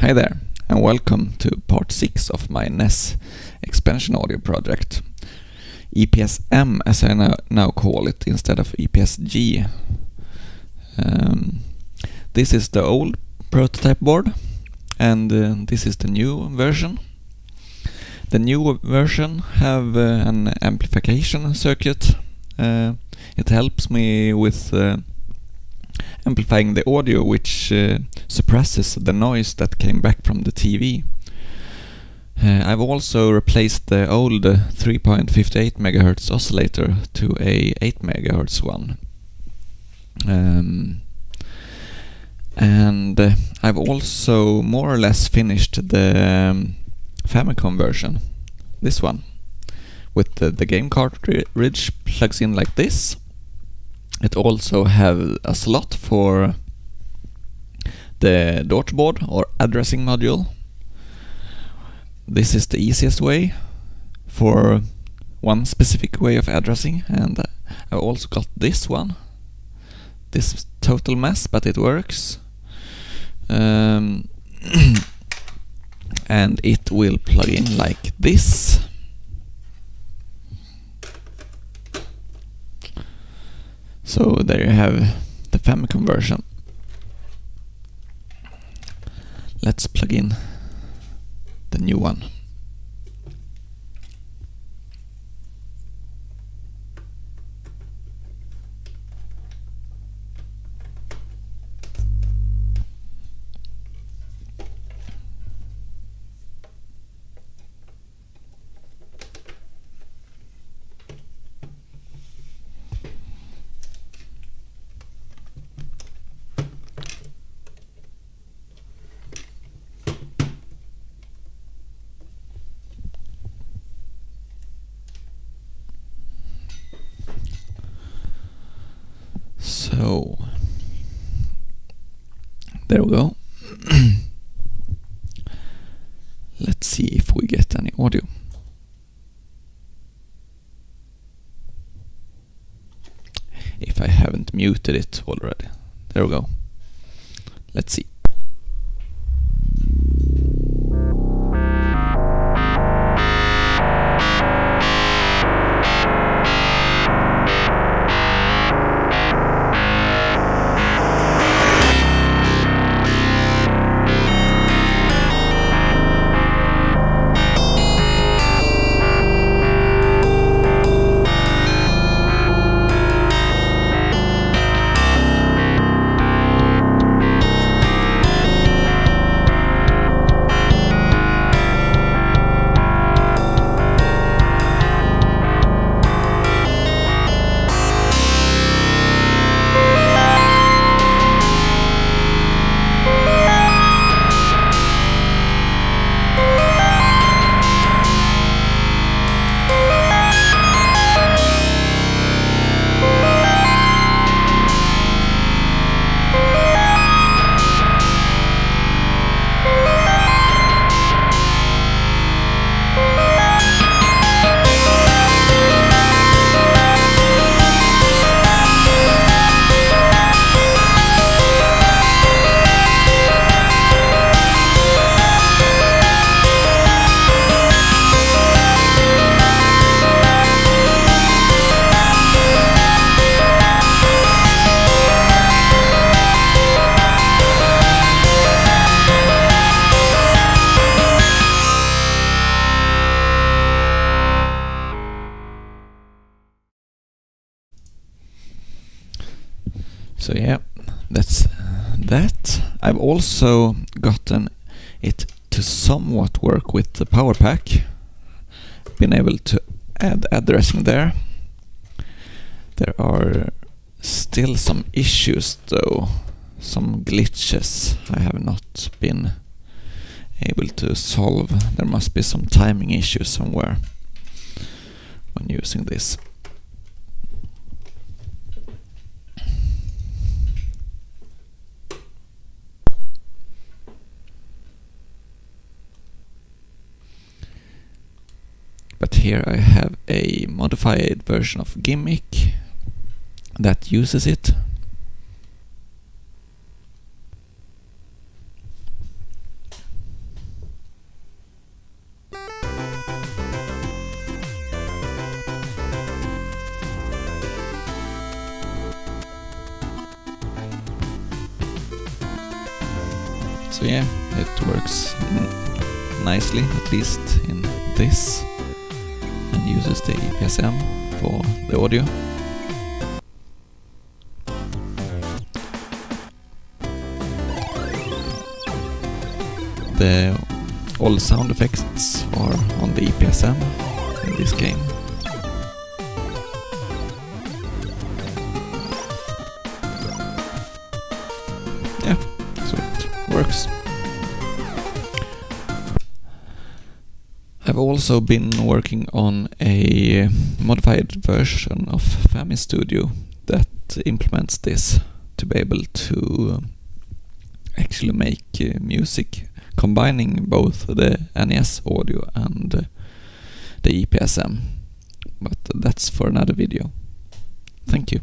Hi there, and welcome to part 6 of my NES expansion audio project. EPS-M as I now, call it instead of EPS-G. Um, this is the old prototype board and uh, this is the new version. The new version have uh, an amplification circuit. Uh, it helps me with uh, amplifying the audio which uh, suppresses the noise that came back from the TV. Uh, I've also replaced the old 3.58 MHz oscillator to a 8 MHz one. Um, and uh, I've also more or less finished the um, Famicom version, this one, with the, the game cartridge plugs in like this. It also have a slot for the board or addressing module. This is the easiest way for one specific way of addressing and I also got this one. This total mess but it works. Um, and it will plug in like this. So there you have the Famicom version. Let's plug in the new one. There we go. Let's see if we get any audio. If I haven't muted it already. There we go. Let's see. So yeah, that's that. I've also gotten it to somewhat work with the PowerPak. Been able to add addressing there. There are still some issues though, some glitches I have not been able to solve. There must be some timing issues somewhere when using this. here I have a modified version of Gimmick that uses it. So yeah, it works nicely, at least in this uses the EPSM for the audio. The all sound effects are on the EPSM in this game. Yeah, so it works. I've also been working on a modified version of FamiStudio that implements this to be able to actually make uh, music combining both the NES audio and the EPSM. But that's for another video. Thank you.